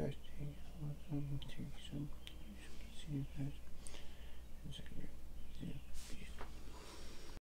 interesting. I take some, see you.